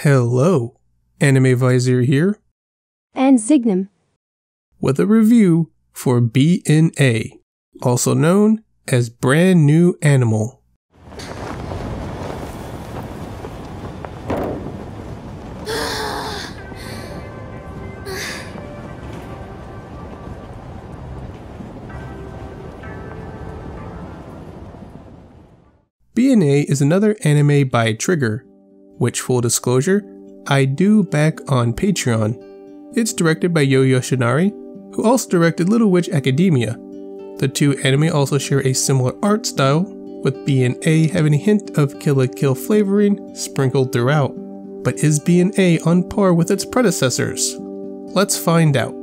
Hello, Anime Visor here and SiGNUM with a review for BNA, also known as Brand New Animal. BNA is another anime by Trigger which, full disclosure, I do back on Patreon. It's directed by Yo Yoshinari, who also directed Little Witch Academia. The two anime also share a similar art style, with BNA having a hint of Kill la Kill flavoring sprinkled throughout. But is BNA on par with its predecessors? Let's find out.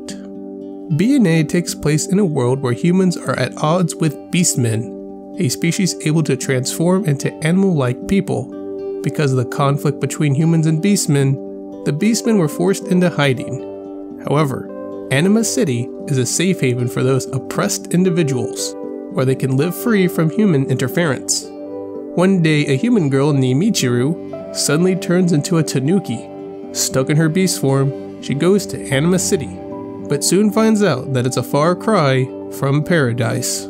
BNA takes place in a world where humans are at odds with beastmen, a species able to transform into animal like people because of the conflict between humans and beastmen, the beastmen were forced into hiding. However, Anima City is a safe haven for those oppressed individuals, where they can live free from human interference. One day, a human girl named Michiru suddenly turns into a tanuki. Stuck in her beast form, she goes to Anima City, but soon finds out that it's a far cry from paradise.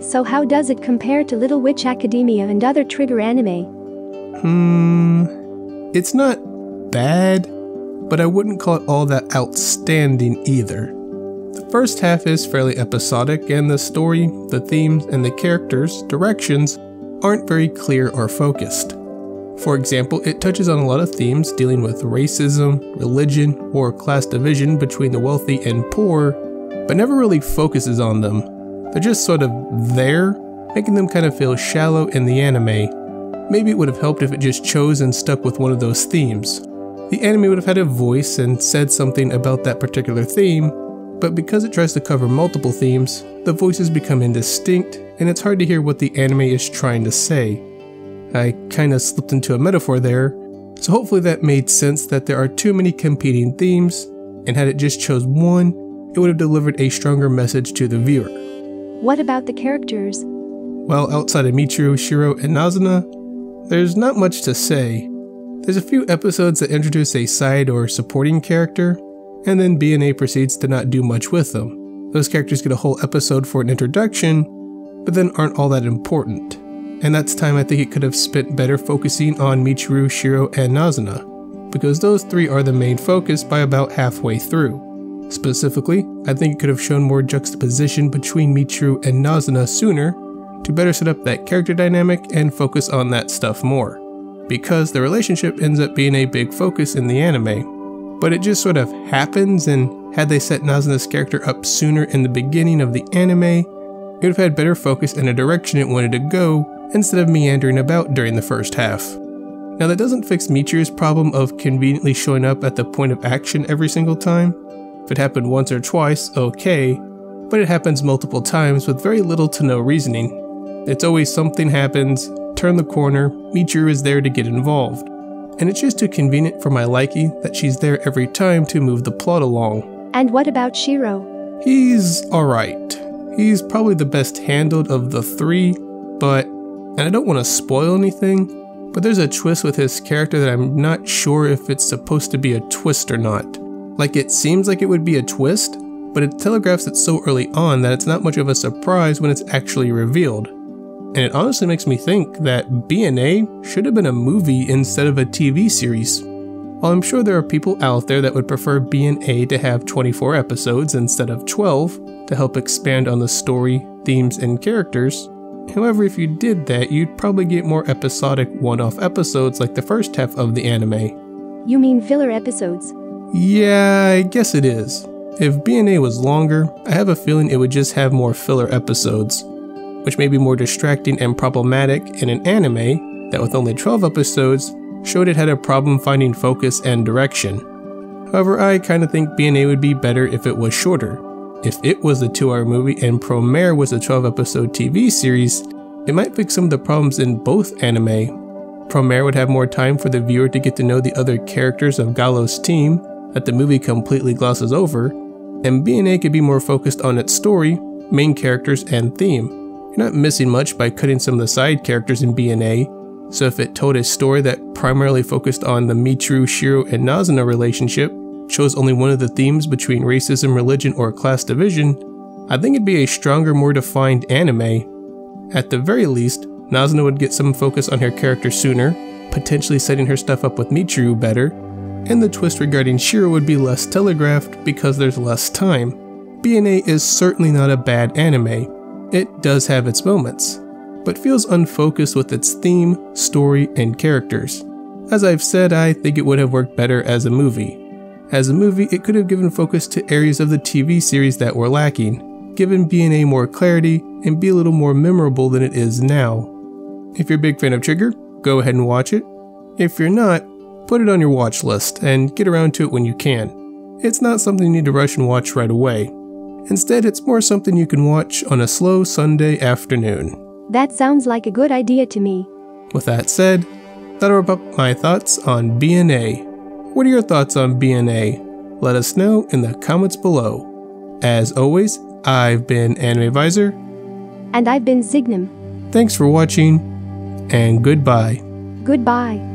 So, how does it compare to Little Witch Academia and other Trigger anime? Hmm. It's not bad, but I wouldn't call it all that outstanding either. The first half is fairly episodic, and the story, the themes, and the characters' directions aren't very clear or focused. For example, it touches on a lot of themes dealing with racism, religion, or class division between the wealthy and poor, but never really focuses on them. They're just sort of there, making them kind of feel shallow in the anime, Maybe it would have helped if it just chose and stuck with one of those themes. The anime would have had a voice and said something about that particular theme, but because it tries to cover multiple themes, the voices become indistinct and it's hard to hear what the anime is trying to say. I kinda slipped into a metaphor there, so hopefully that made sense that there are too many competing themes, and had it just chose one, it would have delivered a stronger message to the viewer. What about the characters? Well, outside of Michiru, Shiro, and Nazuna, there's not much to say. There's a few episodes that introduce a side or supporting character, and then BNA proceeds to not do much with them. Those characters get a whole episode for an introduction, but then aren't all that important. And that's time I think it could have spent better focusing on Michiru, Shiro, and Nazuna, because those three are the main focus by about halfway through. Specifically, I think it could have shown more juxtaposition between Michiru and Nazuna sooner to better set up that character dynamic and focus on that stuff more. Because the relationship ends up being a big focus in the anime, but it just sort of happens and had they set Nazuna's character up sooner in the beginning of the anime, it would have had better focus and a direction it wanted to go instead of meandering about during the first half. Now that doesn't fix Michiru's problem of conveniently showing up at the point of action every single time. If it happened once or twice, okay, but it happens multiple times with very little to no reasoning, it's always something happens, turn the corner, Michiru is there to get involved. And it's just too convenient for my liking that she's there every time to move the plot along. And what about Shiro? He's alright. He's probably the best handled of the three, but, and I don't want to spoil anything, but there's a twist with his character that I'm not sure if it's supposed to be a twist or not. Like it seems like it would be a twist, but it telegraphs it so early on that it's not much of a surprise when it's actually revealed and it honestly makes me think that BNA should have been a movie instead of a TV series. While I'm sure there are people out there that would prefer BNA to have 24 episodes instead of 12 to help expand on the story, themes, and characters, however, if you did that, you'd probably get more episodic one off episodes like the first half of the anime. You mean filler episodes? Yeah, I guess it is. If BNA was longer, I have a feeling it would just have more filler episodes which may be more distracting and problematic in an anime that with only 12 episodes showed it had a problem finding focus and direction. However, I kinda think BNA would be better if it was shorter. If it was a 2 hour movie and Promare was a 12 episode TV series, it might fix some of the problems in both anime. Promare would have more time for the viewer to get to know the other characters of Gallo's team that the movie completely glosses over, and BNA could be more focused on its story, main characters, and theme. Not missing much by cutting some of the side characters in BNA, So if it told a story that primarily focused on the Michiru, Shiro, and Nazuna relationship, chose only one of the themes between racism, religion, or class division, I think it'd be a stronger, more defined anime. At the very least, Nazuna would get some focus on her character sooner, potentially setting her stuff up with Michiru better, and the twist regarding Shiro would be less telegraphed because there's less time. BNA is certainly not a bad anime. It does have its moments, but feels unfocused with its theme, story, and characters. As I've said, I think it would have worked better as a movie. As a movie, it could have given focus to areas of the TV series that were lacking, given BNA more clarity, and be a little more memorable than it is now. If you're a big fan of Trigger, go ahead and watch it. If you're not, put it on your watch list and get around to it when you can. It's not something you need to rush and watch right away. Instead, it's more something you can watch on a slow Sunday afternoon. That sounds like a good idea to me. With that said, that'll wrap up my thoughts on BNA. What are your thoughts on BNA? Let us know in the comments below. As always, I've been Anime Visor. And I've been SiGNUM. Thanks for watching, and goodbye. Goodbye.